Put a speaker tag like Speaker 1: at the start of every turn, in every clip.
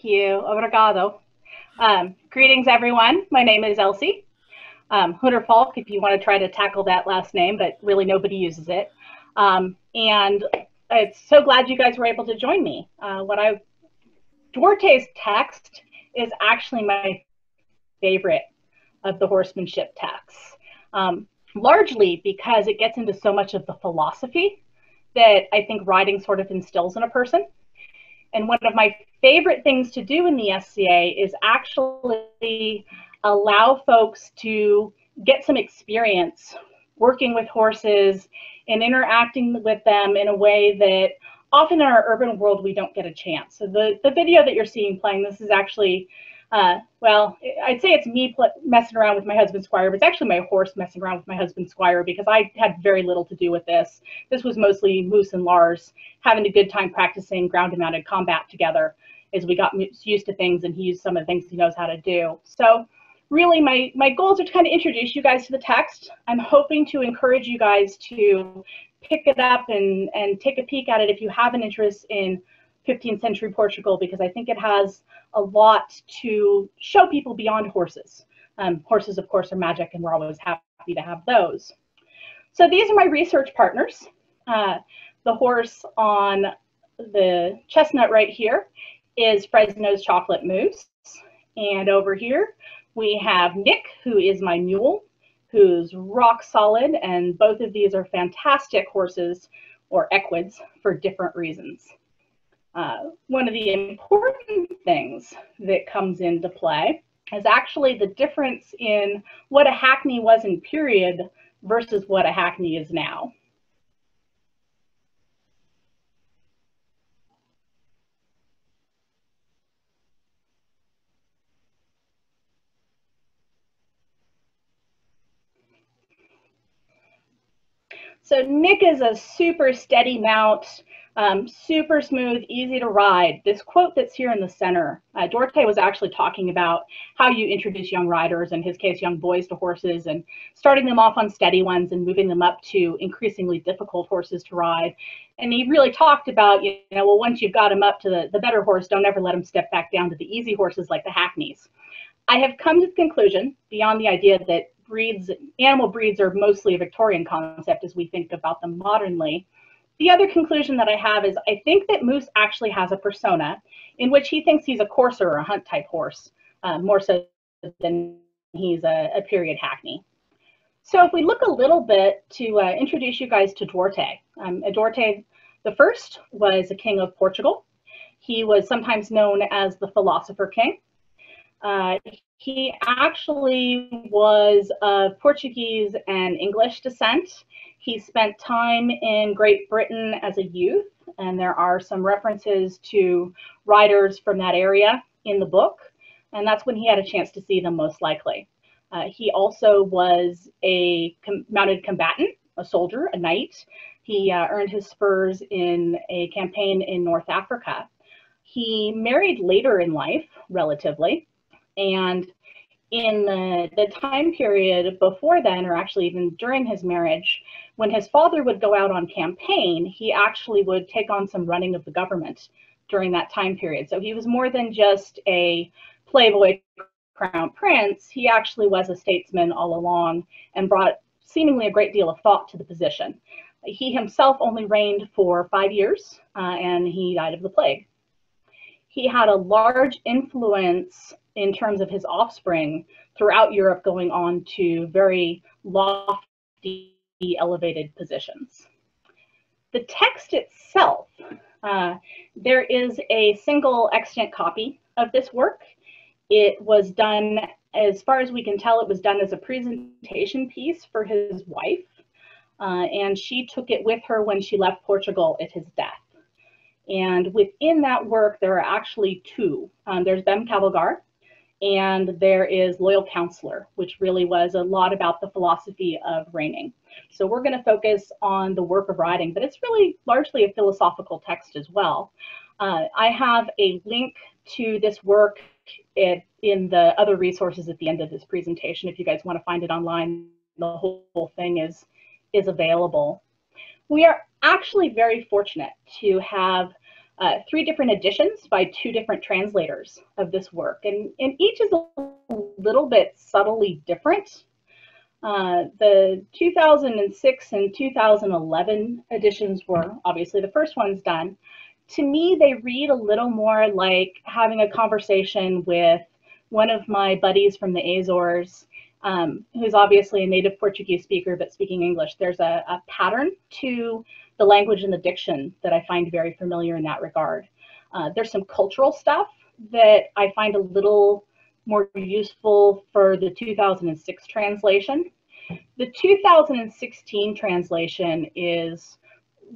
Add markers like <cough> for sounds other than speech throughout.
Speaker 1: Thank you. Obrigado. Um, greetings, everyone. My name is Elsie. Um, Hunter Falk, if you want to try to tackle that last name, but really nobody uses it. Um, and I'm so glad you guys were able to join me. Uh, what I, Duarte's text is actually my favorite of the horsemanship texts, um, largely because it gets into so much of the philosophy that I think riding sort of instills in a person. And one of my favorite things to do in the SCA is actually allow folks to get some experience working with horses and interacting with them in a way that often in our urban world we don't get a chance. So the, the video that you're seeing playing, this is actually uh, well, I'd say it's me messing around with my husband's squire, but it's actually my horse messing around with my husband's squire because I had very little to do with this. This was mostly Moose and Lars having a good time practicing ground and mounted combat together as we got used to things and he used some of the things he knows how to do. So really my, my goals are to kind of introduce you guys to the text. I'm hoping to encourage you guys to pick it up and, and take a peek at it if you have an interest in 15th century Portugal because I think it has a lot to show people beyond horses. Um, horses, of course, are magic, and we're always happy to have those. So these are my research partners. Uh, the horse on the chestnut right here is Fresno's Chocolate Mousse. And over here, we have Nick, who is my mule, who's rock solid. And both of these are fantastic horses or equids for different reasons. Uh, one of the important things that comes into play is actually the difference in what a hackney was in period versus what a hackney is now. So Nick is a super steady mount. Um, super smooth, easy to ride. This quote that's here in the center, uh, Duarte was actually talking about how you introduce young riders, in his case, young boys to horses, and starting them off on steady ones and moving them up to increasingly difficult horses to ride. And he really talked about, you know, well, once you've got them up to the, the better horse, don't ever let them step back down to the easy horses like the hackneys. I have come to the conclusion, beyond the idea that breeds, animal breeds are mostly a Victorian concept as we think about them modernly, the other conclusion that I have is I think that Moose actually has a persona in which he thinks he's a courser or a hunt type horse, uh, more so than he's a, a, period hackney. So if we look a little bit to uh, introduce you guys to Duarte. Um, Duarte the first was a king of Portugal. He was sometimes known as the philosopher king. Uh, he actually was of Portuguese and English descent. He spent time in Great Britain as a youth, and there are some references to writers from that area in the book, and that's when he had a chance to see them most likely. Uh, he also was a com mounted combatant, a soldier, a knight. He uh, earned his spurs in a campaign in North Africa. He married later in life, relatively, and in the, the time period before then, or actually even during his marriage, when his father would go out on campaign, he actually would take on some running of the government during that time period. So he was more than just a playboy crown prince. He actually was a statesman all along and brought seemingly a great deal of thought to the position. He himself only reigned for five years uh, and he died of the plague. He had a large influence in terms of his offspring throughout Europe going on to very lofty, elevated positions. The text itself, uh, there is a single extant copy of this work. It was done, as far as we can tell, it was done as a presentation piece for his wife. Uh, and she took it with her when she left Portugal at his death. And within that work, there are actually two. Um, there's Bem Cavalgar, and there is Loyal Counselor, which really was a lot about the philosophy of reining. So we're going to focus on the work of writing, but it's really largely a philosophical text as well. Uh, I have a link to this work it, in the other resources at the end of this presentation. If you guys want to find it online, the whole thing is, is available. We are actually very fortunate to have uh, three different editions by two different translators of this work, and, and each is a little bit subtly different. Uh, the 2006 and 2011 editions were obviously the first ones done. To me, they read a little more like having a conversation with one of my buddies from the Azores, um, who's obviously a native Portuguese speaker but speaking English. There's a, a pattern to the language and the diction that I find very familiar in that regard. Uh, there's some cultural stuff that I find a little more useful for the 2006 translation. The 2016 translation is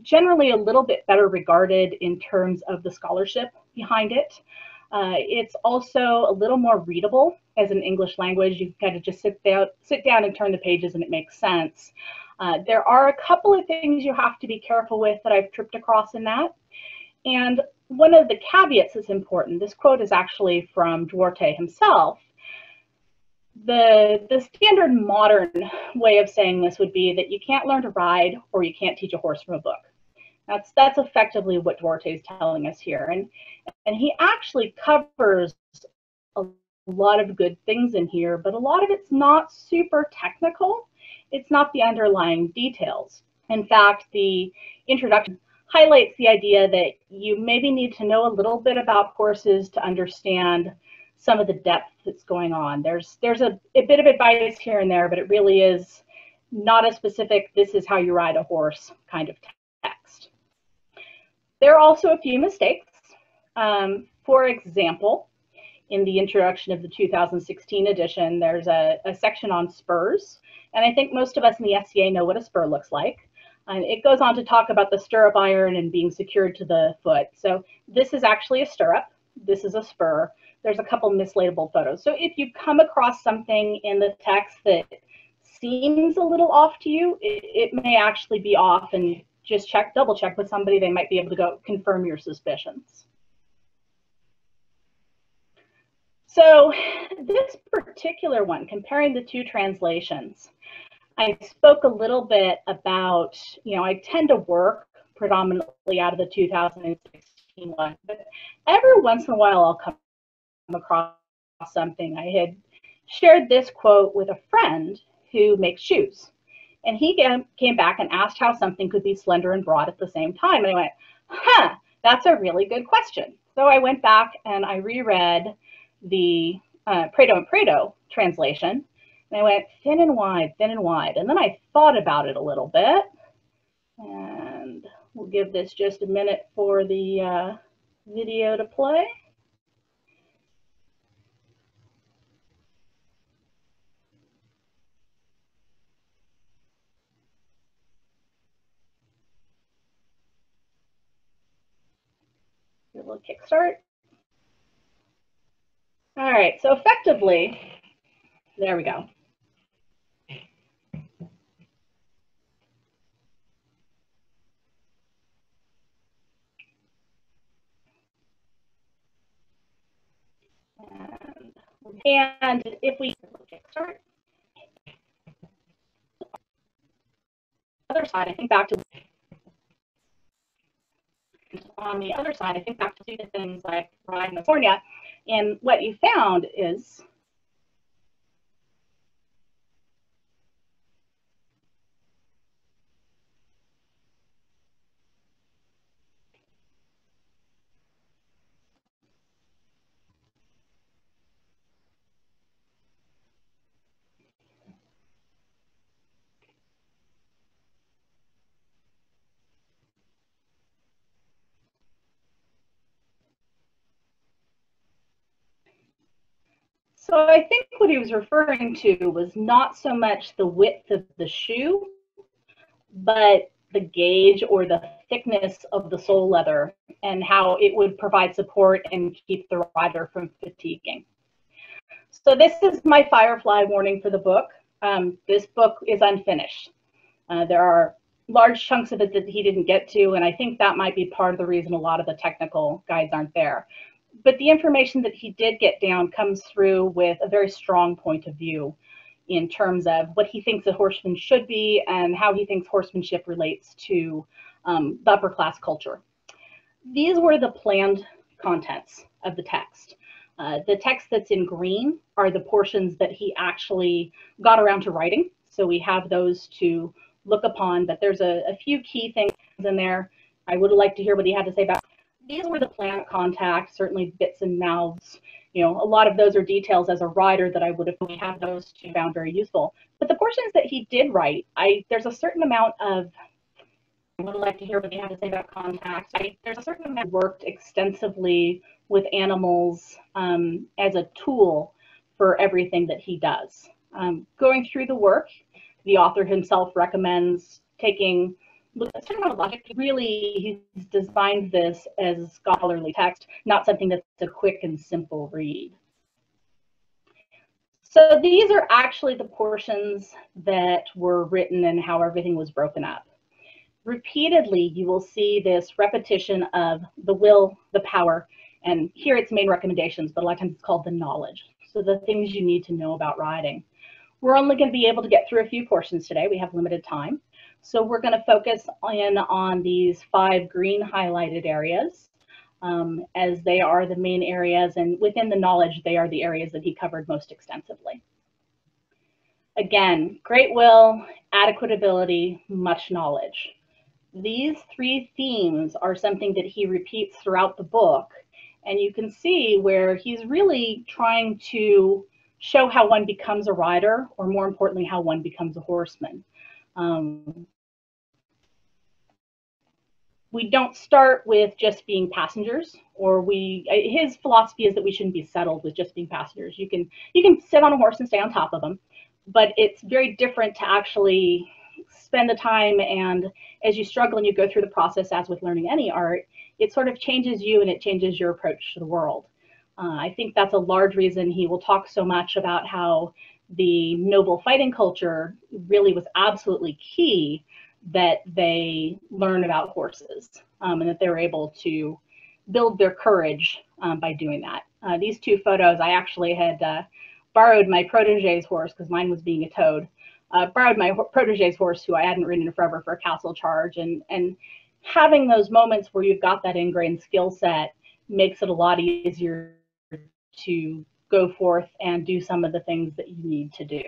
Speaker 1: generally a little bit better regarded in terms of the scholarship behind it. Uh, it's also a little more readable as an English language. You kind of just sit down, sit down and turn the pages and it makes sense. Uh, there are a couple of things you have to be careful with that I've tripped across in that. And one of the caveats that's important, this quote is actually from Duarte himself. The, the standard modern way of saying this would be that you can't learn to ride or you can't teach a horse from a book. That's, that's effectively what Duarte is telling us here. And, and he actually covers a lot of good things in here, but a lot of it's not super technical. It's not the underlying details. In fact, the introduction highlights the idea that you maybe need to know a little bit about horses to understand some of the depth that's going on. There's there's a, a bit of advice here and there, but it really is not a specific this is how you ride a horse kind of. There are also a few mistakes. Um, for example, in the introduction of the 2016 edition, there's a, a section on spurs. And I think most of us in the SCA know what a spur looks like. And it goes on to talk about the stirrup iron and being secured to the foot. So this is actually a stirrup. This is a spur. There's a couple mislabeled photos. So if you come across something in the text that seems a little off to you, it, it may actually be off and just check, double check with somebody. They might be able to go confirm your suspicions. So this particular one, comparing the two translations, I spoke a little bit about, you know, I tend to work predominantly out of the 2016 one, but every once in a while I'll come across something. I had shared this quote with a friend who makes shoes. And he came back and asked how something could be slender and broad at the same time. And I went, huh, that's a really good question. So I went back and I reread the uh, Preto and Preto translation and I went thin and wide, thin and wide. And then I thought about it a little bit. And we'll give this just a minute for the uh, video to play. a little kickstart. All right, so effectively, there we go. And if we kickstart, other side, I think back to on the other side, I think back to things like California, and what you found is So I think what he was referring to was not so much the width of the shoe, but the gauge or the thickness of the sole leather and how it would provide support and keep the rider from fatiguing. So this is my firefly warning for the book. Um, this book is unfinished. Uh, there are large chunks of it that he didn't get to, and I think that might be part of the reason a lot of the technical guides aren't there but the information that he did get down comes through with a very strong point of view in terms of what he thinks a horseman should be and how he thinks horsemanship relates to um, the upper class culture. these were the planned contents of the text. Uh, the text that's in green are the portions that he actually got around to writing. So we have those to look upon, but there's a, a few key things in there. I would like to hear what he had to say about these were the plant contacts, certainly bits and mouths. You know, a lot of those are details as a writer that I would have had those two found very useful. But the portions that he did write, I there's a certain amount of I would like to hear what he had to say about contacts. I, there's a certain amount worked extensively with animals um, as a tool for everything that he does. Um, going through the work, the author himself recommends taking logic. Really, he's designed this as a scholarly text, not something that's a quick and simple read. So these are actually the portions that were written and how everything was broken up. Repeatedly, you will see this repetition of the will, the power, and here it's main recommendations, but a lot of times it's called the knowledge. So the things you need to know about writing. We're only going to be able to get through a few portions today. We have limited time. So we're going to focus in on these five green highlighted areas um, as they are the main areas and within the knowledge, they are the areas that he covered most extensively. Again, great will, adequate ability, much knowledge. These three themes are something that he repeats throughout the book. And you can see where he's really trying to show how one becomes a rider, or more importantly, how one becomes a horseman. Um, we don't start with just being passengers or we his philosophy is that we shouldn't be settled with just being passengers. You can you can sit on a horse and stay on top of them but it's very different to actually spend the time and as you struggle and you go through the process as with learning any art it sort of changes you and it changes your approach to the world. Uh, I think that's a large reason he will talk so much about how the noble fighting culture really was absolutely key that they learn about horses um, and that they're able to build their courage um, by doing that. Uh, these two photos, I actually had uh, borrowed my protege's horse because mine was being a toad. Uh, borrowed my protege's horse who I hadn't ridden in forever for a castle charge and and having those moments where you've got that ingrained skill set makes it a lot easier to go forth and do some of the things that you need to do.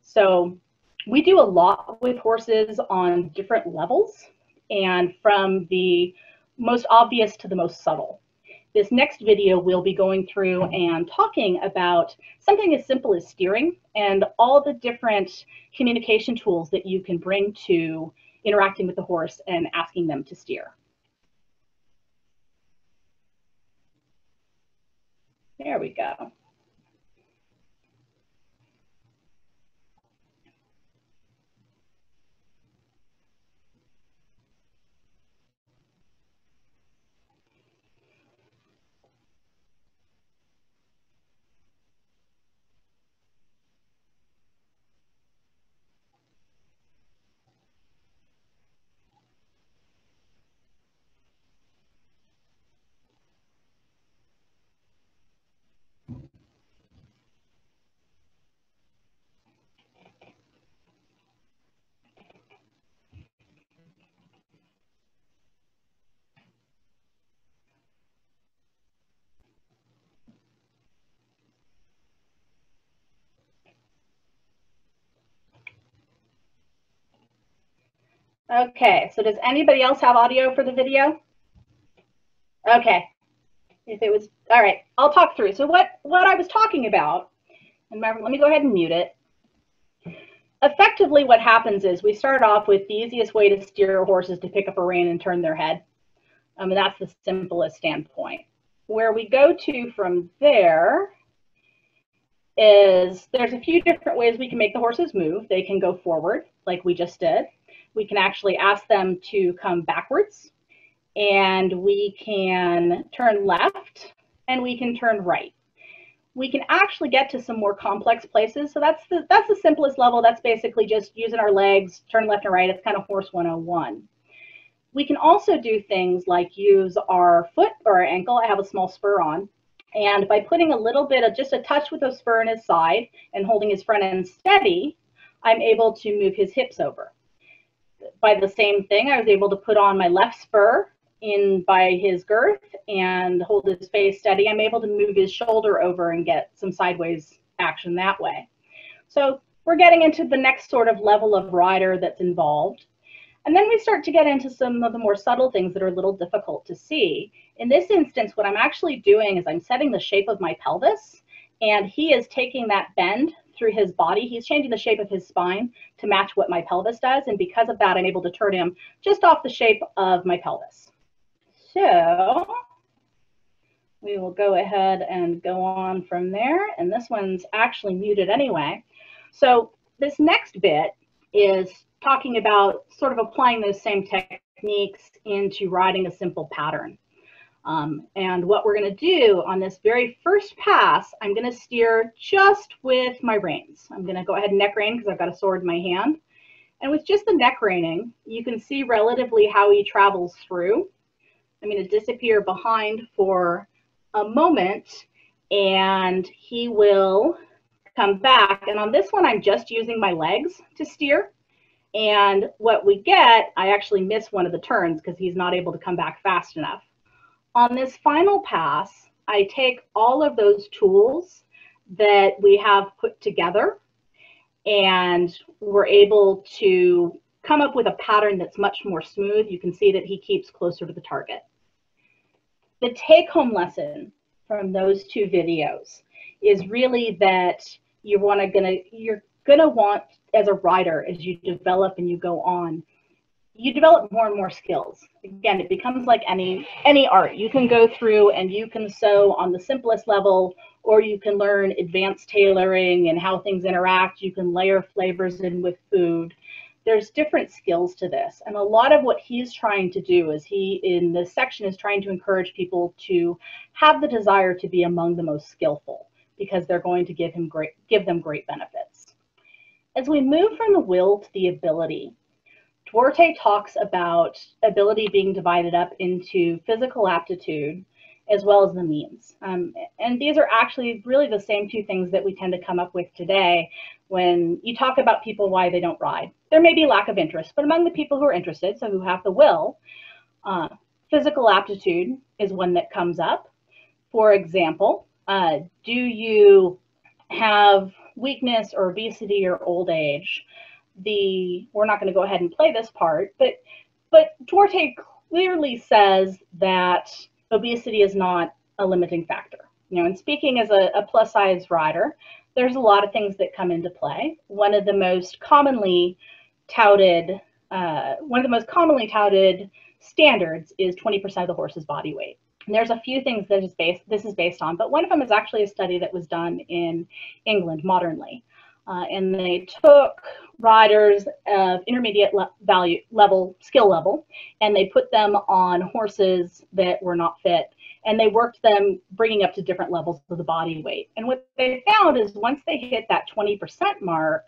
Speaker 1: So we do a lot with horses on different levels and from the most obvious to the most subtle. This next video we'll be going through and talking about something as simple as steering and all the different communication tools that you can bring to interacting with the horse and asking them to steer. There we go. Okay, so does anybody else have audio for the video? Okay, if it was, all right, I'll talk through. So what, what I was talking about, and let me go ahead and mute it. Effectively what happens is we start off with the easiest way to steer horses to pick up a rein and turn their head. Um, I mean, that's the simplest standpoint. Where we go to from there is there's a few different ways we can make the horses move. They can go forward, like we just did we can actually ask them to come backwards and we can turn left and we can turn right. We can actually get to some more complex places. So that's the, that's the simplest level. That's basically just using our legs, turn left and right. It's kind of horse 101. We can also do things like use our foot or our ankle. I have a small spur on. And by putting a little bit of just a touch with a spur in his side and holding his front end steady, I'm able to move his hips over by the same thing, I was able to put on my left spur in by his girth and hold his face steady, I'm able to move his shoulder over and get some sideways action that way. So we're getting into the next sort of level of rider that's involved. And then we start to get into some of the more subtle things that are a little difficult to see. In this instance, what I'm actually doing is I'm setting the shape of my pelvis, and he is taking that bend through his body. He's changing the shape of his spine to match what my pelvis does. And because of that, I'm able to turn him just off the shape of my pelvis. So we will go ahead and go on from there. And this one's actually muted anyway. So this next bit is talking about sort of applying those same techniques into riding a simple pattern. Um, and what we're going to do on this very first pass, I'm going to steer just with my reins. I'm going to go ahead and neck rein because I've got a sword in my hand. And with just the neck reining, you can see relatively how he travels through. I'm going to disappear behind for a moment and he will come back. And on this one, I'm just using my legs to steer. And what we get, I actually miss one of the turns because he's not able to come back fast enough. On this final pass, I take all of those tools that we have put together and we're able to come up with a pattern that's much more smooth. You can see that he keeps closer to the target. The take home lesson from those two videos is really that you want to gonna you're gonna want as a rider as you develop and you go on you develop more and more skills. Again it becomes like any any art. You can go through and you can sew on the simplest level or you can learn advanced tailoring and how things interact. You can layer flavors in with food. There's different skills to this and a lot of what he's trying to do is he in this section is trying to encourage people to have the desire to be among the most skillful because they're going to give him great give them great benefits. As we move from the will to the ability Duarte talks about ability being divided up into physical aptitude as well as the means. Um, and these are actually really the same two things that we tend to come up with today when you talk about people why they don't ride. There may be lack of interest, but among the people who are interested, so who have the will, uh, physical aptitude is one that comes up. For example, uh, do you have weakness or obesity or old age? The we're not going to go ahead and play this part, but but Duarte clearly says that obesity is not a limiting factor. You know, and speaking as a, a plus size rider, there's a lot of things that come into play. One of the most commonly touted, uh, one of the most commonly touted standards is 20% of the horse's body weight. And there's a few things that is based, this is based on, but one of them is actually a study that was done in England modernly. Uh, and they took riders of intermediate le value level skill level and they put them on horses that were not fit. And they worked them bringing up to different levels of the body weight. And what they found is once they hit that 20% mark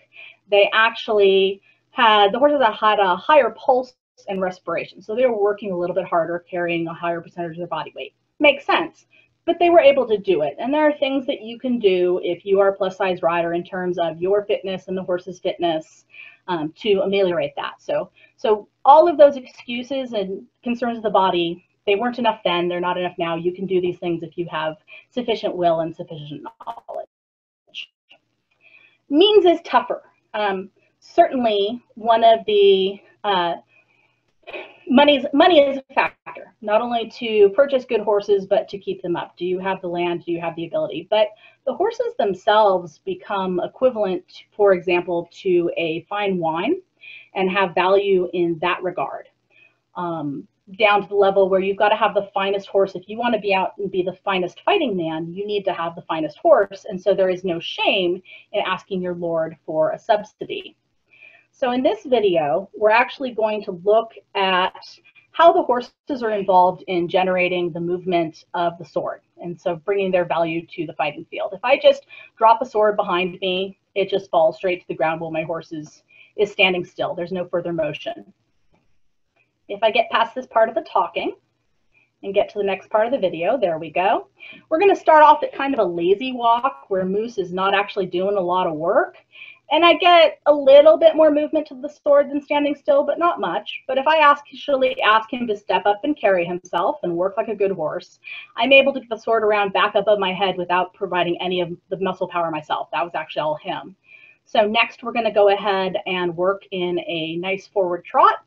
Speaker 1: they actually had the horses that had a higher pulse and respiration. So they were working a little bit harder carrying a higher percentage of their body weight. Makes sense but they were able to do it. And there are things that you can do if you are a plus size rider in terms of your fitness and the horse's fitness um, to ameliorate that. So, so all of those excuses and concerns of the body, they weren't enough then, they're not enough now. You can do these things if you have sufficient will and sufficient knowledge. Means is tougher. Um, certainly one of the uh, money is money is a factor not only to purchase good horses but to keep them up. Do you have the land? Do you have the ability? But the horses themselves become equivalent for example to a fine wine and have value in that regard. Um, down to the level where you've got to have the finest horse. If you want to be out and be the finest fighting man you need to have the finest horse. And so there is no shame in asking your lord for a subsidy so in this video, we're actually going to look at how the horses are involved in generating the movement of the sword. And so bringing their value to the fighting field. If I just drop a sword behind me, it just falls straight to the ground while my horse is, is standing still. There's no further motion. If I get past this part of the talking and get to the next part of the video, there we go. We're gonna start off at kind of a lazy walk where Moose is not actually doing a lot of work And I get a little bit more movement to the sword than standing still, but not much. But if I actually ask him to step up and carry himself and work like a good horse, I'm able to get the sword around back above my head without providing any of the muscle power myself. That was actually all him. So next we're gonna go ahead and work in a nice forward trot.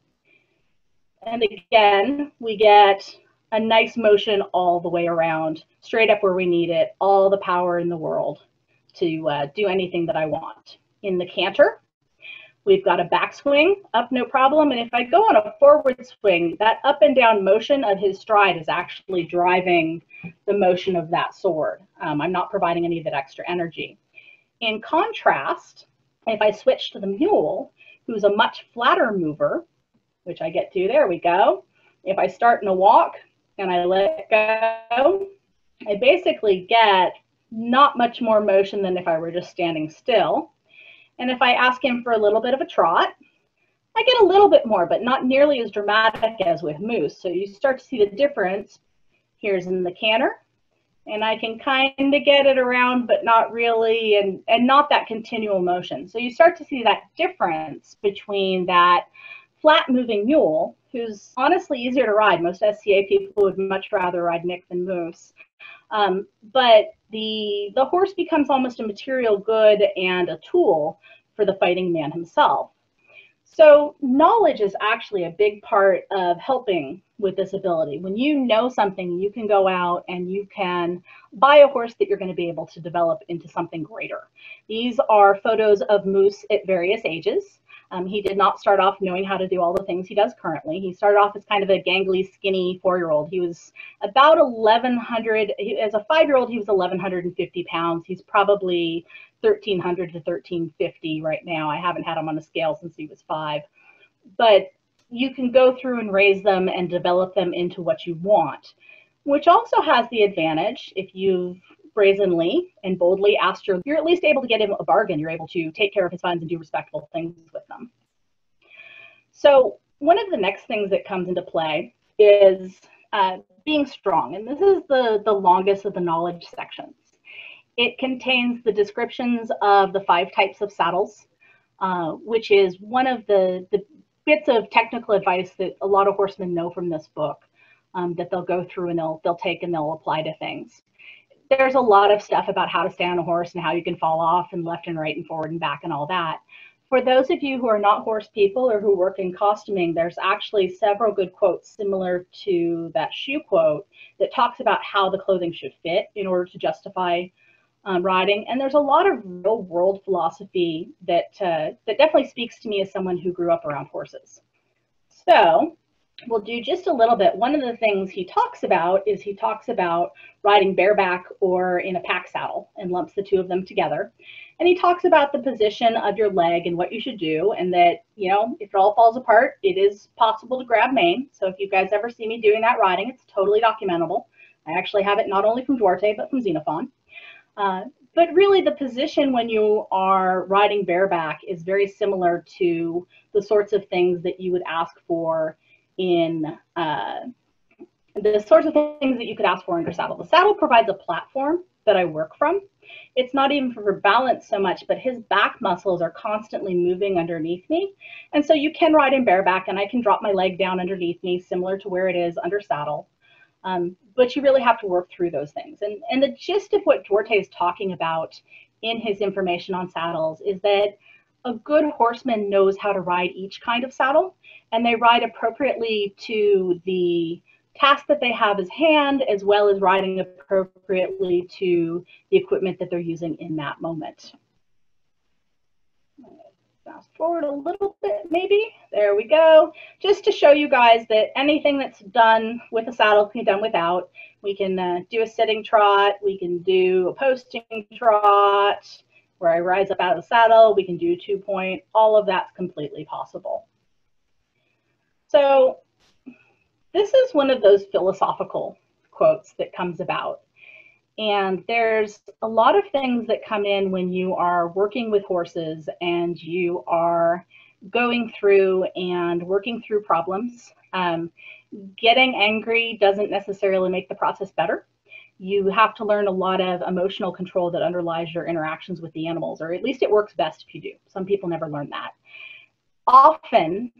Speaker 1: And again, we get a nice motion all the way around, straight up where we need it, all the power in the world to uh, do anything that I want in the canter. We've got a backswing, up no problem. And if I go on a forward swing, that up and down motion of his stride is actually driving the motion of that sword. Um, I'm not providing any of that extra energy. In contrast, if I switch to the mule, who's a much flatter mover, which I get to, there we go. If I start in a walk and I let go, I basically get not much more motion than if I were just standing still. And if I ask him for a little bit of a trot, I get a little bit more, but not nearly as dramatic as with moose. So you start to see the difference. Here's in the canter, and I can kind of get it around, but not really, and, and not that continual motion. So you start to see that difference between that flat moving mule, who's honestly easier to ride. Most SCA people would much rather ride Nick than Moose. Um, but the, the horse becomes almost a material good and a tool for the fighting man himself. So knowledge is actually a big part of helping with this ability. When you know something, you can go out and you can buy a horse that you're going to be able to develop into something greater. These are photos of moose at various ages. Um, he did not start off knowing how to do all the things he does currently. He started off as kind of a gangly, skinny four-year-old. He was about 1,100, as a five-year-old, he was 1,150 pounds. He's probably 1,300 to 1,350 right now. I haven't had him on a scale since he was five. But you can go through and raise them and develop them into what you want, which also has the advantage if you've brazenly and boldly asked your, you're at least able to get him a bargain. You're able to take care of his funds and do respectful things with them. So one of the next things that comes into play is uh, being strong. And this is the, the longest of the knowledge sections. It contains the descriptions of the five types of saddles, uh, which is one of the, the bits of technical advice that a lot of horsemen know from this book um, that they'll go through and they'll, they'll take and they'll apply to things there's a lot of stuff about how to stay on a horse and how you can fall off and left and right and forward and back and all that. For those of you who are not horse people or who work in costuming, there's actually several good quotes similar to that shoe quote that talks about how the clothing should fit in order to justify um, riding. And there's a lot of real world philosophy that uh, that definitely speaks to me as someone who grew up around horses. So we'll do just a little bit. One of the things he talks about is he talks about riding bareback or in a pack saddle and lumps the two of them together. And he talks about the position of your leg and what you should do, and that, you know, if it all falls apart, it is possible to grab mane. So if you guys ever see me doing that riding, it's totally documentable. I actually have it not only from Duarte, but from Xenophon. Uh, but really the position when you are riding bareback is very similar to the sorts of things that you would ask for in uh, the sorts of things that you could ask for under saddle. The saddle provides a platform that I work from. It's not even for balance so much, but his back muscles are constantly moving underneath me. And so you can ride in bareback and I can drop my leg down underneath me, similar to where it is under saddle. Um, but you really have to work through those things. And, and the gist of what Duarte is talking about in his information on saddles is that a good horseman knows how to ride each kind of saddle and they ride appropriately to the task that they have as hand as well as riding appropriately to the equipment that they're using in that moment. Fast forward a little bit, maybe. There we go. Just to show you guys that anything that's done with a saddle can be done without. We can uh, do a sitting trot. We can do a posting trot where I rise up out of the saddle. We can do two point. All of that's completely possible. So this is one of those philosophical quotes that comes about. And there's a lot of things that come in when you are working with horses and you are going through and working through problems. Um, getting angry doesn't necessarily make the process better. You have to learn a lot of emotional control that underlies your interactions with the animals, or at least it works best if you do. Some people never learn that. Often,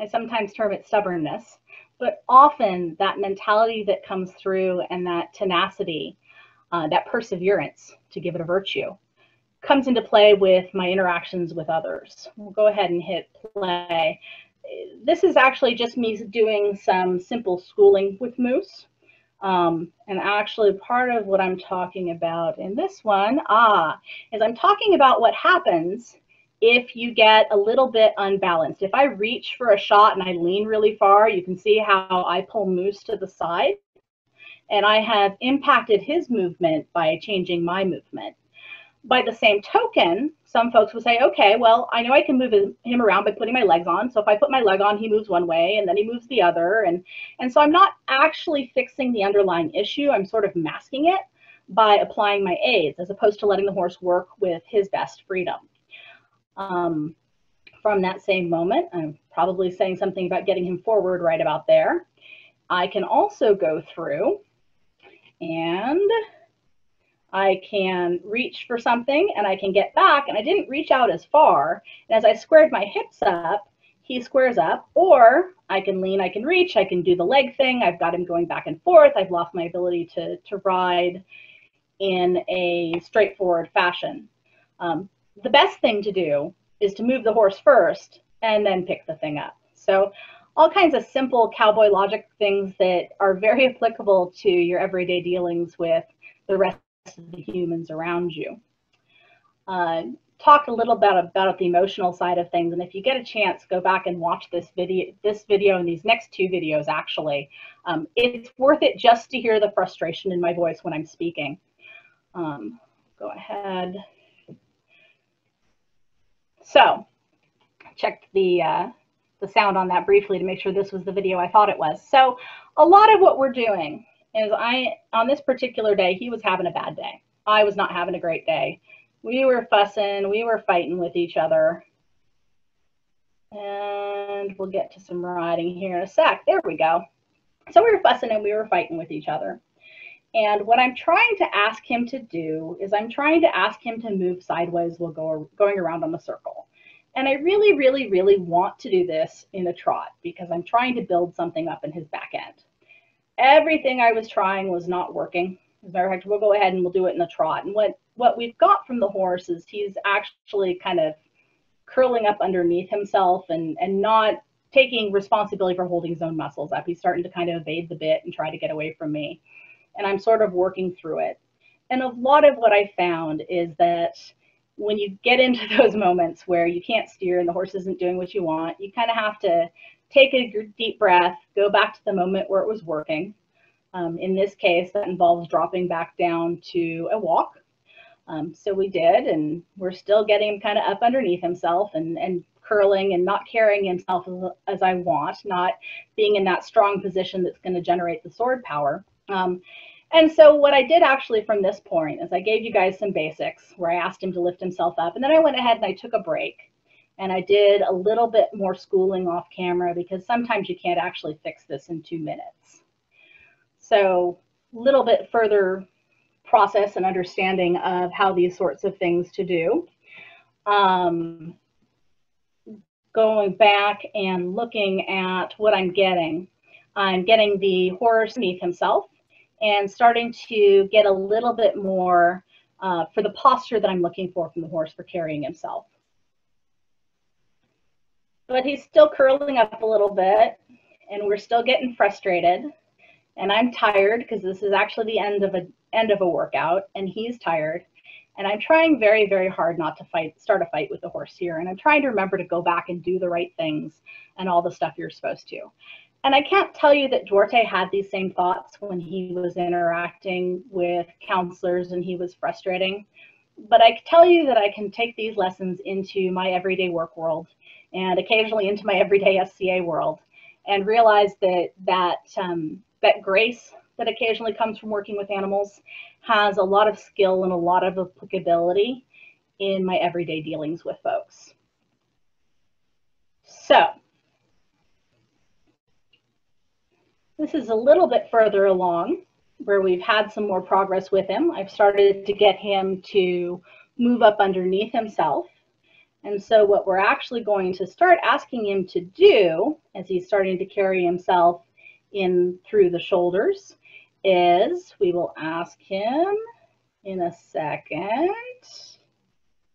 Speaker 1: I sometimes term it stubbornness, but often that mentality that comes through and that tenacity, uh, that perseverance, to give it a virtue, comes into play with my interactions with others. We'll go ahead and hit play. This is actually just me doing some simple schooling with moose. Um, and actually part of what I'm talking about in this one, ah, is I'm talking about what happens if you get a little bit unbalanced. If I reach for a shot and I lean really far, you can see how I pull Moose to the side. And I have impacted his movement by changing my movement. By the same token, some folks will say, okay, well, I know I can move him around by putting my legs on. So if I put my leg on, he moves one way and then he moves the other. And, and so I'm not actually fixing the underlying issue. I'm sort of masking it by applying my aids as opposed to letting the horse work with his best freedom. Um, from that same moment, I'm probably saying something about getting him forward right about there. I can also go through and I can reach for something and I can get back and I didn't reach out as far. And as I squared my hips up, he squares up or I can lean, I can reach, I can do the leg thing. I've got him going back and forth. I've lost my ability to, to ride in a straightforward fashion. Um, the best thing to do is to move the horse first and then pick the thing up. So all kinds of simple cowboy logic things that are very <laughs> applicable to your everyday dealings with the rest of the humans around you. Uh, talk a little bit about the emotional side of things. And if you get a chance, go back and watch this video, this video and these next two videos actually. Um, it's worth it just to hear the frustration in my voice when I'm speaking. Um, go ahead. So checked the, uh, the sound on that briefly to make sure this was the video I thought it was. So a lot of what we're doing is I, on this particular day, he was having a bad day. I was not having a great day. We were fussing, we were fighting with each other. And we'll get to some riding here in a sec. There we go. So we were fussing and we were fighting with each other. And what I'm trying to ask him to do is I'm trying to ask him to move sideways while go, going around on the circle. And I really, really, really want to do this in a trot because I'm trying to build something up in his back end everything I was trying was not working. As a matter of fact, we'll go ahead and we'll do it in the trot. And what, what we've got from the horse is he's actually kind of curling up underneath himself and, and not taking responsibility for holding his own muscles up. He's starting to kind of evade the bit and try to get away from me. And I'm sort of working through it. And a lot of what I found is that when you get into <laughs> those moments where you can't steer and the horse isn't doing what you want, you kind of have to take a deep breath, go back to the moment where it was working. Um, in this case, that involves dropping back down to a walk. Um, so we did, and we're still getting him kind of up underneath himself and, and curling and not carrying himself as, as I want, not being in that strong position that's going to generate the sword power. Um, and so what I did actually from this point is I gave you guys some basics where I asked him to lift himself up, and then I went ahead and I took a break and I did a little bit more schooling off camera because sometimes you can't actually fix this in two minutes. So a little bit further process and understanding of how these sorts of things to do. Um, going back and looking at what I'm getting. I'm getting the horse beneath himself and starting to get a little bit more uh, for the posture that I'm looking for from the horse for carrying himself but he's still curling up a little bit and we're still getting frustrated. And i'm tired because this is actually the end of a end of a workout and he's tired. And i'm trying very very hard not to fight start a fight with the horse here and i'm trying to remember to go back and do the right things and all the stuff you're supposed to. And i can't tell you that duarte had these same thoughts when he was interacting with counselors and he was frustrating but i can tell you that i can take these lessons into my everyday work world and occasionally into my everyday SCA world and realize that that um, that grace that occasionally comes from working with animals has a lot of skill and a lot of applicability in my everyday dealings with folks. So this is a little bit further along where we've had some more progress with him. I've started to get him to move up underneath himself. And so what we're actually going to start asking him to do as he's starting to carry himself in through the shoulders is we will ask him in a second.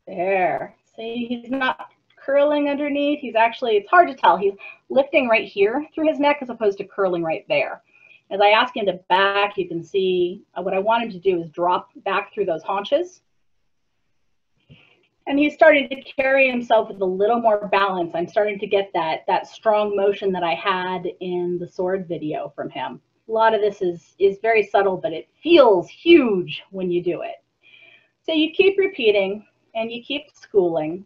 Speaker 1: There. See, he's not curling underneath. He's actually, it's hard to tell. He's lifting right here through his neck as opposed to curling right there. As I ask him to back, you can see uh, what I want him to do is drop back through those haunches. And he's starting to carry himself with a little more balance. I'm starting to get that, that strong motion that I had in the sword video from him. A lot of this is, is very subtle, but it feels huge when you do it. So you keep repeating and you keep schooling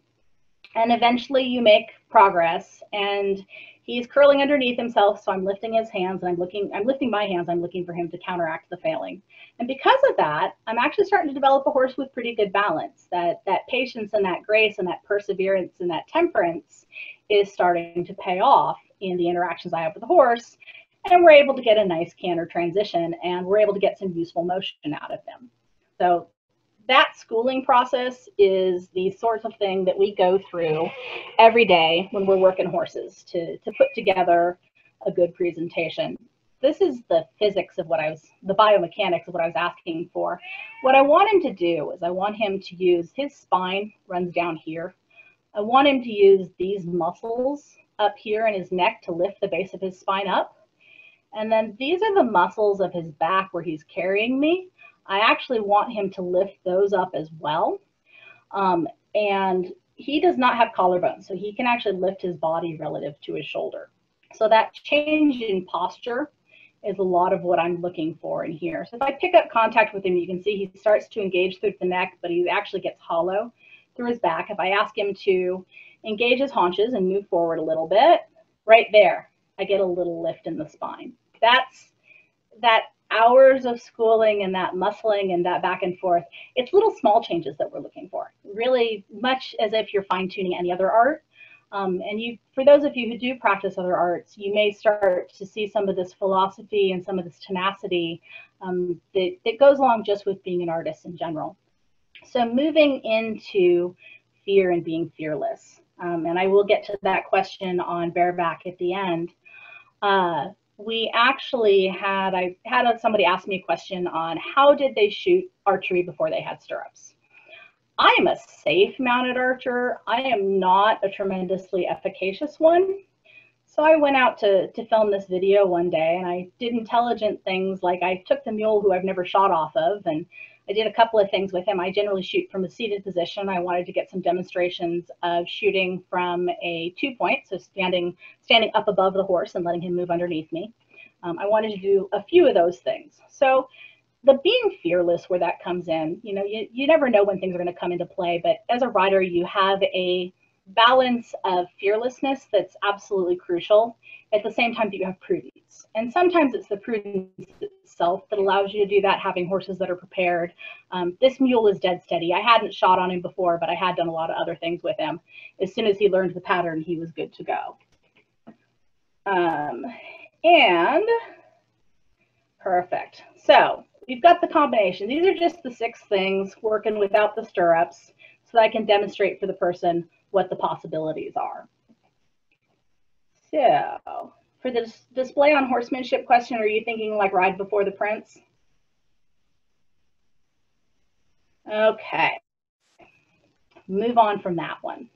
Speaker 1: and eventually you make progress and he's curling underneath himself so i'm lifting his hands and i'm looking i'm lifting my hands i'm looking for him to counteract the failing. And because of that i'm actually starting to develop a horse with pretty good balance. That that patience and that grace and that perseverance and that temperance is starting to pay off in the interactions i have with the horse. And we're able to get a nice canter transition and we're able to get some useful motion out of them. so that schooling process is the sorts of thing that we go through every day when we're working horses to, to put together a good presentation. This is the physics of what I was, the biomechanics of what I was asking for. What I want him to do is I want him to use his spine runs down here. I want him to use these muscles up here in his neck to lift the base of his spine up. And then these are the muscles of his back where he's carrying me. I actually want him to lift those up as well. Um, and he does not have collarbones, so he can actually lift his body relative to his shoulder. So that change in posture is a lot of what I'm looking for in here. So if I pick up contact with him, you can see he starts to engage through the neck, but he actually gets hollow through his back. If I ask him to engage his haunches and move forward a little bit, right there, I get a little lift in the spine. That's that hours of schooling and that muscling and that back and forth, it's little small changes that we're looking for. Really much as if you're fine tuning any other art. Um, and you, for those of you who do practice other arts, you may start to see some of this philosophy and some of this tenacity um, that, that goes along just with being an artist in general. So moving into fear and being fearless. Um, and I will get to that question on bareback at the end. Uh, we actually had I had somebody ask me a question on how did they shoot archery before they had stirrups. I am a safe mounted archer. I am not a tremendously efficacious one. So I went out to, to film this video one day and I did intelligent things like I took the mule who I've never shot off of and I did a couple of things with him. I generally shoot from a seated position. I wanted to get some demonstrations of shooting from a two point, so standing standing up above the horse and letting him move underneath me. Um, I wanted to do a few of those things. So the being fearless where that comes in, you know, you, you never know when things are going to come into play, but as a rider, you have a balance of fearlessness that's absolutely crucial at the same time that you have prudence. And sometimes it's the prudence itself that allows you to do that, having horses that are prepared. Um, this mule is dead steady. I hadn't shot on him before, but I had done a lot of other things with him. As soon as he learned the pattern, he was good to go. Um, and perfect. So we've got the combination. These are just the six things working without the stirrups so that I can demonstrate for the person what the possibilities are. So for the display on horsemanship question, are you thinking like ride before the prince? Okay, move on from that one.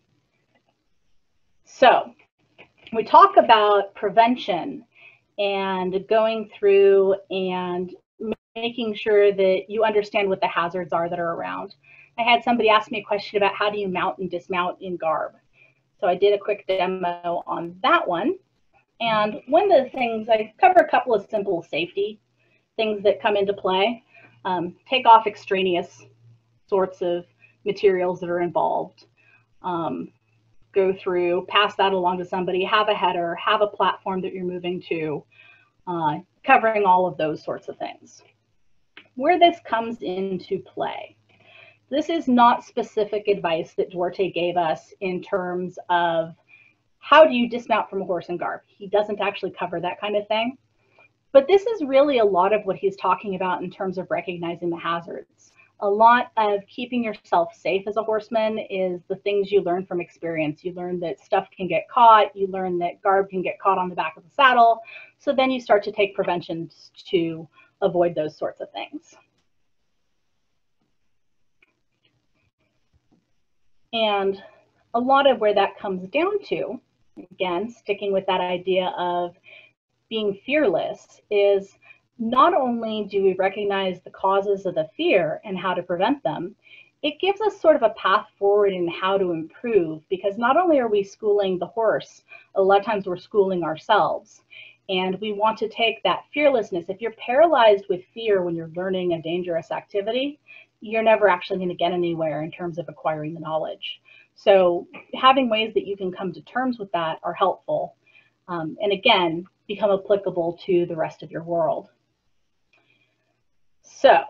Speaker 1: So we talk about prevention and going through and making sure that you understand what the hazards are that are around. I had somebody ask me a question about how do you mount and dismount in garb. So I did a quick demo on that one. And one of the things, I cover a couple of simple safety things that come into play. Um, take off extraneous sorts of materials that are involved. Um, go through, pass that along to somebody, have a header, have a platform that you're moving to, uh, covering all of those sorts of things. Where this comes into play this is not specific advice that Duarte gave us in terms of how do you dismount from a horse and garb. He doesn't actually cover that kind of thing. But this is really a lot of what he's talking about in terms of recognizing the hazards. A lot of keeping yourself safe as a horseman is the things you learn from experience. You learn that stuff can get caught, you learn that garb can get caught on the back of the saddle. So then you start to take preventions to avoid those sorts of things. And a lot of where that comes down to, again, sticking with that idea of being fearless, is not only do we recognize the causes of the fear and how to prevent them, it gives us sort of a path forward in how to improve because not only are we schooling the horse, a lot of times we're schooling ourselves. And we want to take that fearlessness. If you're paralyzed with fear when you're learning a dangerous activity, you're never actually going to get anywhere in terms of acquiring the knowledge. So having ways that you can come to terms with that are helpful. Um, and again, become applicable to the rest of your world. So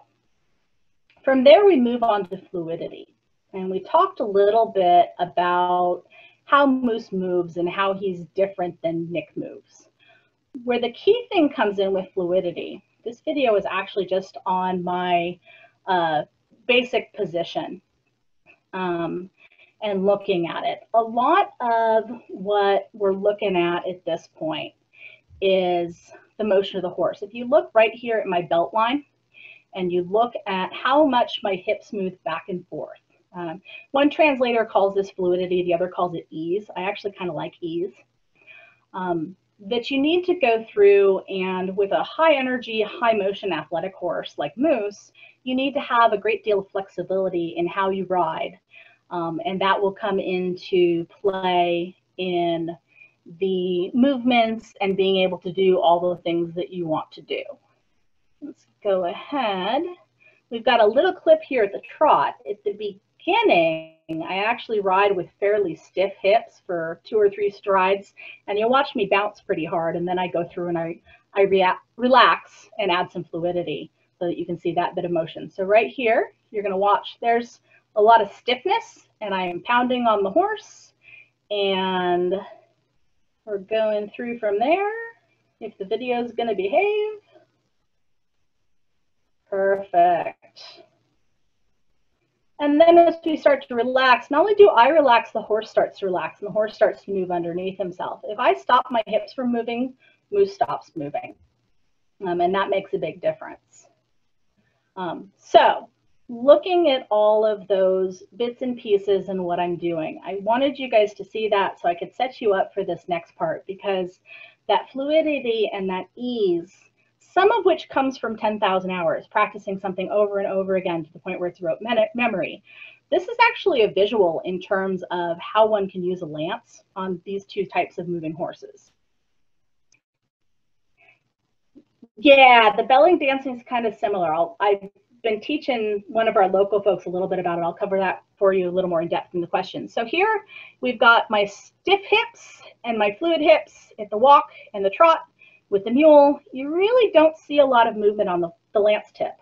Speaker 1: from there, we move on to fluidity. And we talked a little bit about how Moose moves and how he's different than Nick moves. Where the key thing comes in with fluidity, this video is actually just on my uh, basic position. Um, and looking at it. A lot of what we're looking at at this point is the motion of the horse. If you look right here at my belt line and you look at how much my hips move back and forth. Um, one translator calls this fluidity, the other calls it ease. I actually kind of like ease. Um, that you need to go through and with a high energy, high motion athletic horse like Moose, you need to have a great deal of flexibility in how you ride um, and that will come into play in the movements and being able to do all the things that you want to do. Let's go ahead. We've got a little clip here at the trot. At the beginning, I actually ride with fairly stiff hips for two or three strides, and you'll watch me bounce pretty hard, and then I go through and I, I react, relax and add some fluidity so that you can see that bit of motion. So right here, you're gonna watch, there's a lot of stiffness and I am pounding on the horse and we're going through from there. If the video is going to behave. Perfect. And then as we start to relax, not only do I relax, the horse starts to relax and the horse starts to move underneath himself. If I stop my hips from moving, Moose stops moving. Um, and that makes a big difference. Um, so looking at all of those bits and pieces and what I'm doing. I wanted you guys to see that so I could set you up for this next part because that fluidity and that ease, some of which comes from 10,000 hours, practicing something over and over again to the point where it's rote memory. This is actually a visual in terms of how one can use a lance on these two types of moving horses. Yeah, the belling dancing is kind of similar. I'll, I been teaching one of our local folks a little bit about it. I'll cover that for you a little more in depth in the questions. So here we've got my stiff hips and my fluid hips at the walk and the trot. With the mule, you really don't see a lot of movement on the, the lance tip.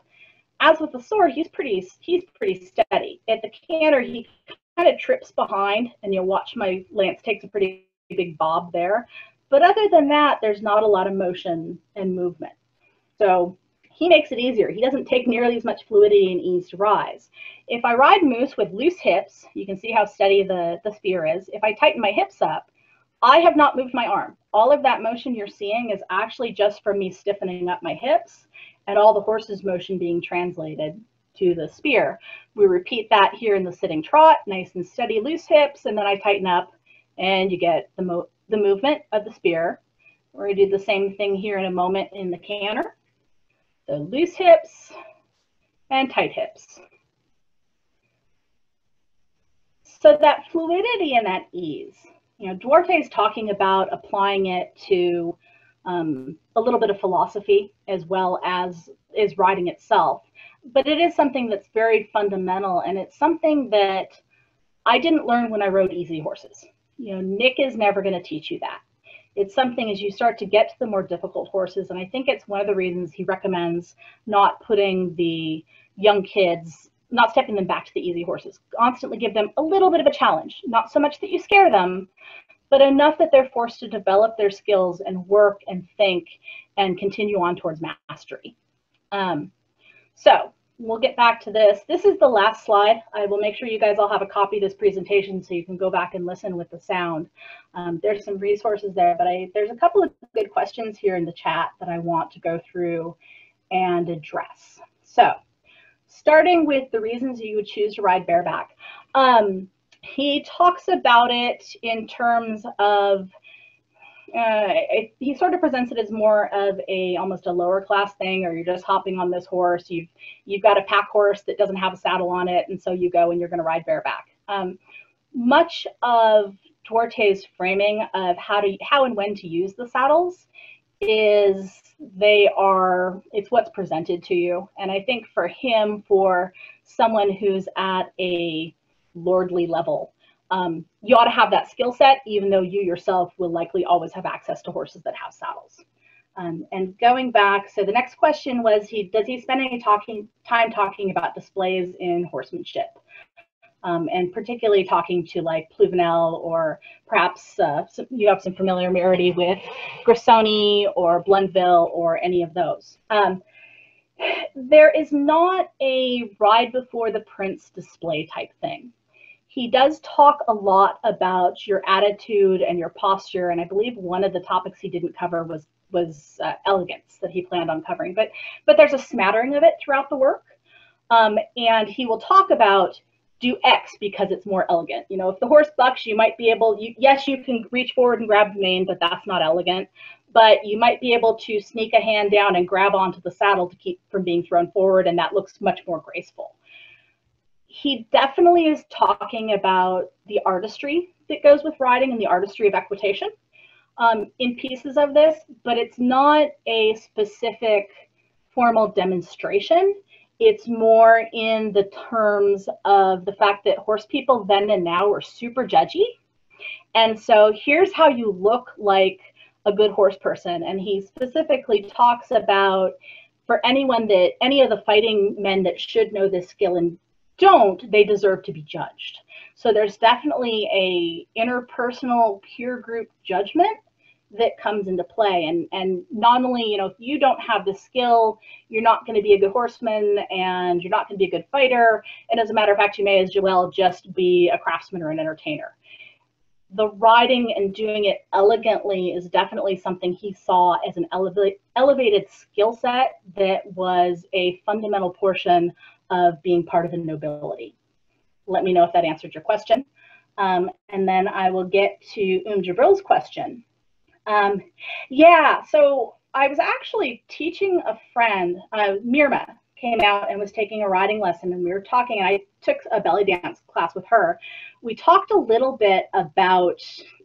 Speaker 1: As with the sword, he's pretty he's pretty steady. At the canter, he kind of trips behind, and you'll watch my lance takes a pretty big bob there. But other than that, there's not a lot of motion and movement. So he makes it easier. He doesn't take nearly as much fluidity and ease to rise. If I ride Moose with loose hips, you can see how steady the, the spear is. If I tighten my hips up, I have not moved my arm. All of that motion you're seeing is actually just from me stiffening up my hips and all the horse's motion being translated to the spear. We repeat that here in the sitting trot, nice and steady loose hips, and then I tighten up and you get the, mo the movement of the spear. We're gonna do the same thing here in a moment in the canter. So loose hips and tight hips. So that fluidity and that ease, you know, Duarte is talking about applying it to um, a little bit of philosophy as well as is riding itself. But it is something that's very fundamental and it's something that I didn't learn when I rode easy horses. You know, Nick is never going to teach you that it's something as you start to get to the more difficult horses. And I think it's one of the reasons he recommends not putting the young kids, not stepping them back to the easy horses. Constantly give them a little bit of a challenge, not so much that you scare them, but enough that they're forced to develop their skills and work and think and continue on towards mastery. Um, so we'll get back to this. This is the last slide. I will make sure you guys all have a copy of this presentation so you can go back and listen with the sound. Um, there's some resources there, but I, there's a couple of good questions here in the chat that I want to go through and address. So starting with the reasons you would choose to ride bareback. Um, he talks about it in terms of uh, it, he sort of presents it as more of a almost a lower class thing, or you're just hopping on this horse. You've you've got a pack horse that doesn't have a saddle on it, and so you go and you're going to ride bareback. Um, much of Duarte's framing of how to how and when to use the saddles is they are it's what's presented to you, and I think for him, for someone who's at a lordly level, um, you ought to have that skill set, even though you yourself will likely always have access to horses that have saddles. Um, and going back, so the next question was, he does he spend any talking time talking about displays in horsemanship? Um, and particularly talking to like Pluvinel or perhaps uh, some, you have some familiarity with Grisone or Blundeville or any of those. Um, there is not a ride before the prince display type thing. He does talk a lot about your attitude and your posture and i believe one of the topics he didn't cover was was uh, elegance that he planned on covering. But but there's a smattering of it throughout the work. Um, and he will talk about do x because it's more elegant. You know if the horse bucks you might be able you yes you can reach forward and grab the mane but that's not elegant. But you might be able to sneak a hand down and grab onto the saddle to keep from being thrown forward and that looks much more graceful. He definitely is talking about the artistry that goes with riding and the artistry of equitation um, in pieces of this, but it's not a specific formal demonstration. It's more in the terms of the fact that horse people then and now are super judgy. And so here's how you look like a good horse person. And he specifically talks about for anyone that any of the fighting men that should know this skill and don't, they deserve to be judged. So there's definitely a interpersonal peer group judgment that comes into play. And, and not only, you know, if you don't have the skill, you're not going to be a good horseman and you're not going to be a good fighter. And as a matter of fact, you may as well just be a craftsman or an entertainer. The riding and doing it elegantly is definitely something he saw as an elevate, elevated skill set that was a fundamental portion of being part of the nobility. Let me know if that answered your question. Um, and then I will get to Um Jabril's question. Um, yeah, so I was actually teaching a friend, uh, Mirma came out and was taking a riding lesson and we were talking, and I took a belly dance class with her. We talked a little bit about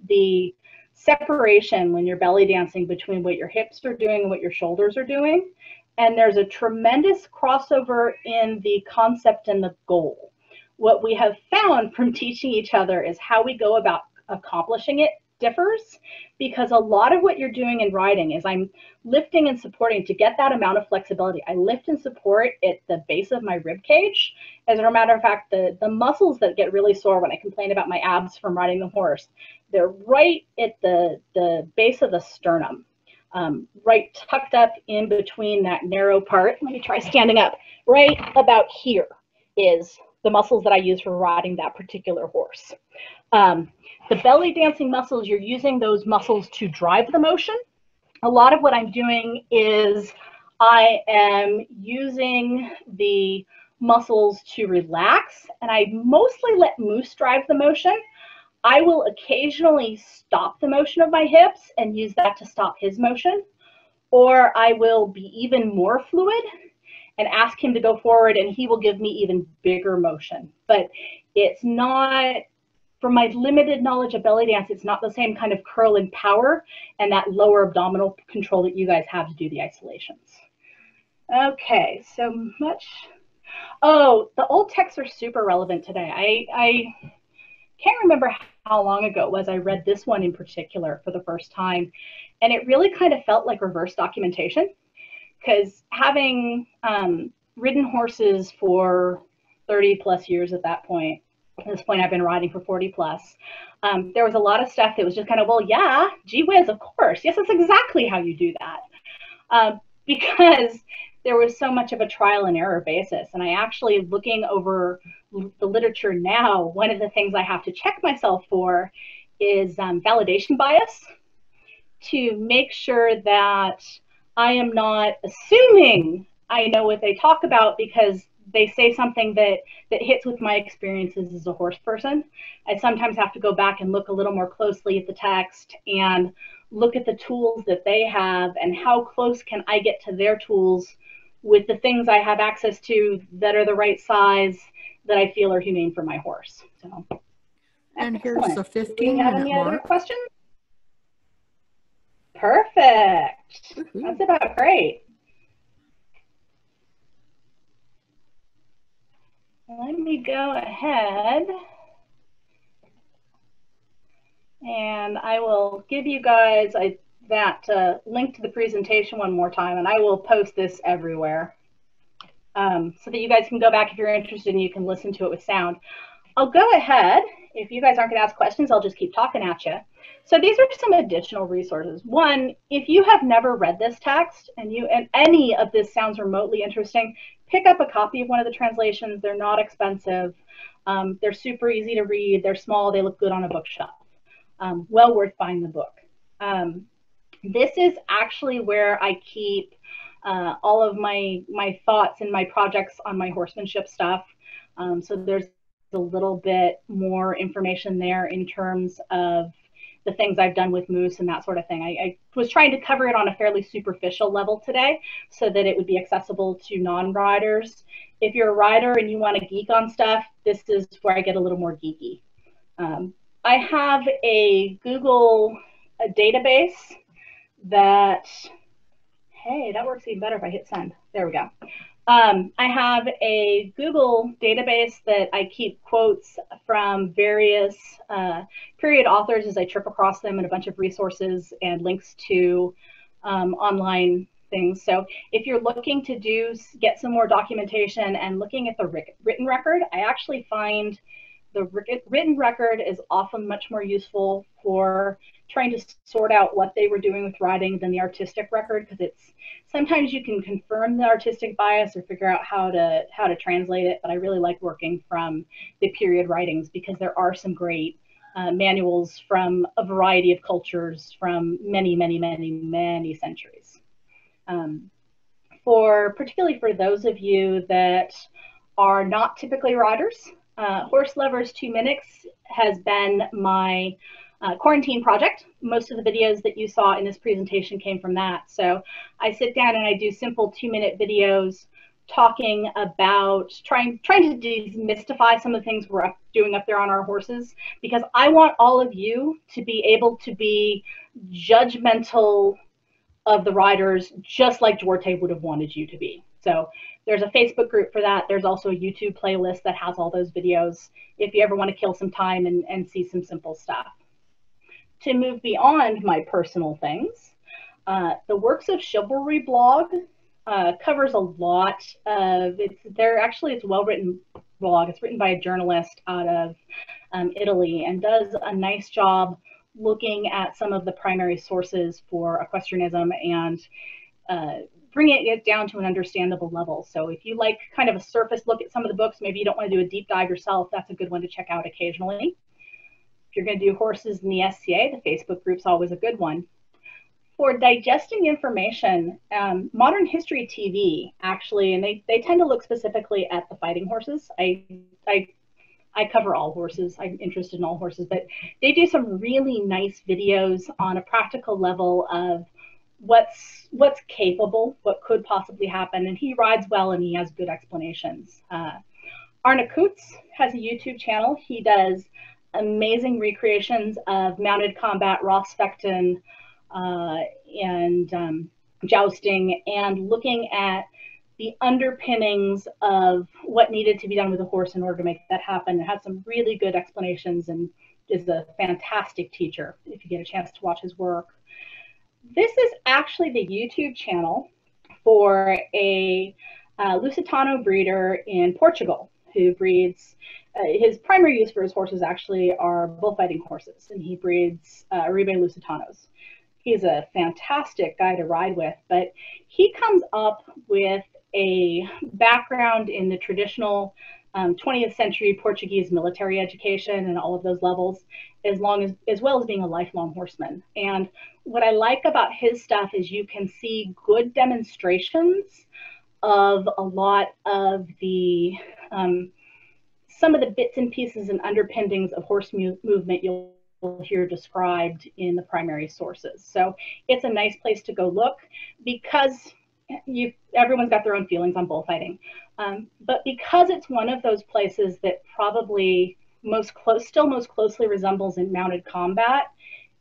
Speaker 1: the separation when you're belly dancing between what your hips are doing and what your shoulders are doing. And there's a tremendous crossover in the concept and the goal. What we have found from <laughs> teaching each other is how we go about accomplishing it differs because a lot of what you're doing in riding is I'm lifting and supporting to get that amount of flexibility. I lift and support at the base of my rib cage. As a matter of fact, the, the muscles that get really sore when I complain about my abs from riding the horse, they're right at the, the base of the sternum um, right tucked up in between that narrow part. Let me try standing up. Right about here is the muscles that I use for riding that particular horse. Um, the belly dancing muscles, you're using those muscles to drive the motion. A lot of what I'm doing is I am using the muscles to relax and I mostly let Moose drive the motion. I will occasionally stop the motion of my hips and use that to stop his motion, or I will be even more fluid and ask him to go forward and he will give me even bigger motion. But it's not, from my limited knowledge of belly dance, it's not the same kind of curl and power and that lower abdominal control that you guys have to do the isolations. Okay, so much. Oh, the old texts are super relevant today. I, I can't remember how long ago it was I read this one in particular for the first time. And it really kind of felt like reverse documentation because having um, ridden horses for 30 plus years at that point, at this point I've been riding for 40 plus, um, there was a lot of stuff that was just kind of, well, yeah, gee whiz, of course. Yes, that's exactly how you do that. um, <laughs> because there was so much of a trial and error basis. And I actually, looking over the literature now, one of the things I have to check myself for is um, validation bias to make sure that I am not assuming I know what they talk about because they say something that that hits with my experiences as a horse person. I sometimes have to go back and look a little more closely at the text and look at the tools that they have and how close can I get to their tools with the things I have access to that are the right size that I feel are humane for my horse. So,
Speaker 2: and here's the 15 Do we have any mark. other
Speaker 1: questions? Perfect. That's about great. Let me go ahead and I will give you guys I, that uh, link to the presentation one more time and I will post this everywhere um, so that you guys can go back if you're interested and you can listen to it with sound. I'll go ahead. If you guys aren't going to ask questions, I'll just keep talking at you. So these are some additional resources. One, if you have never read this text and you and any of this sounds remotely interesting, pick up a copy of one of the translations. They're not expensive. Um, they're super easy to read. They're small. They look good on a bookshelf. Um, well worth buying the book. Um, this is actually where I keep uh, all of my my thoughts and my projects on my horsemanship stuff. Um, so there's a little bit more information there in terms of the things I've done with Moose and that sort of thing. I, I, was trying to cover it on a fairly superficial level today so that it would be accessible to non-riders. If you're a rider and you want to geek on stuff, this is where I get a little more geeky. Um, I have a Google a database that, hey, that works even better if I hit send. There we go. Um, I have a Google database that I keep quotes from various uh, period authors as I trip across them and a bunch of resources and links to um, online things. So if you're looking to do get some more documentation and looking at the written record, I actually find the written record is often much more useful for trying to sort out what they were doing with writing than the artistic record because it's sometimes you can confirm the artistic bias or figure out how to how to translate it but i really like working from the period writings because there are some great uh, manuals from a variety of cultures from many many many many centuries. Um, for particularly for those of you that are not typically riders uh, horse lovers two minutes has been my uh, quarantine project. Most of the videos that you saw in this presentation came from that. So I sit down and I do simple two minute videos talking about trying trying to demystify some of the things we're up, doing up there on our horses because I want all of you to be able to be judgmental of the riders just like Duarte would have wanted you to be. So there's a Facebook group for that. There's also a YouTube playlist that has all those videos if you ever want to kill some time and, and see some simple stuff to move beyond my personal things, uh, the Works of Chivalry blog uh, covers a lot of it's there actually it's a well written blog it's written by a journalist out of um, italy and does a nice job looking at some of the primary sources for equestrianism and uh, bringing it down to an understandable level so if you like kind of a surface look at some of the books maybe you don't want to do a deep dive yourself that's a good one to check out occasionally if you're going to do horses in the SCA, the Facebook group's always a good one. For digesting information, um, Modern History TV actually, and they, they tend to look specifically at the fighting horses. I, I, I cover all horses. I'm interested in all horses, but they do some really nice videos on a practical level of what's what's capable, what could possibly happen, and he rides well and he has good explanations. Uh, Arne Koets has a YouTube channel. He does amazing recreations of mounted combat, Rossfechten, uh, and um, jousting, and looking at the underpinnings of what needed to be done with a horse in order to make that happen. It has some really good explanations and is a fantastic teacher if you get a chance to watch his work. This is actually the YouTube channel for a uh, Lusitano breeder in Portugal who breeds uh, his primary use for his horses actually are bullfighting horses, and he breeds uh, Lusitanos. he's a fantastic guy to ride with, but he comes up with a background in the traditional um, 20th century Portuguese military education and all of those levels, as long as as well as being a lifelong horseman. And what I like about his stuff is you can see good demonstrations of a lot of the um, some of the bits and pieces and underpinnings of horse mu- movement you'll hear described in the primary sources. So it's a nice place to go look because you everyone's got their own feelings on bullfighting. Um, but because it's one of those places that probably most close, still most closely resembles in mounted combat,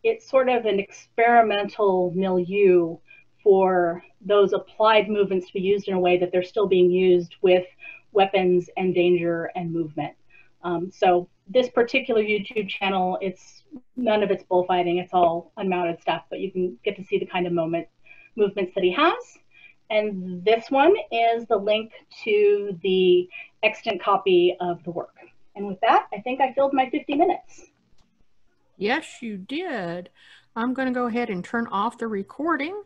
Speaker 1: it's sort of an experimental milieu for those applied movements to be used in a way that they're still being used with weapons and danger and movement. Um, so this particular YouTube channel, it's none of it's bullfighting, it's all unmounted stuff, but you can get to see the kind of moment movements that he has. And this one is the link to the extant copy of the work. And with that, I think I filled my 50 minutes.
Speaker 2: Yes, you did. I'm going to go ahead and turn off the recording.